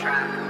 track.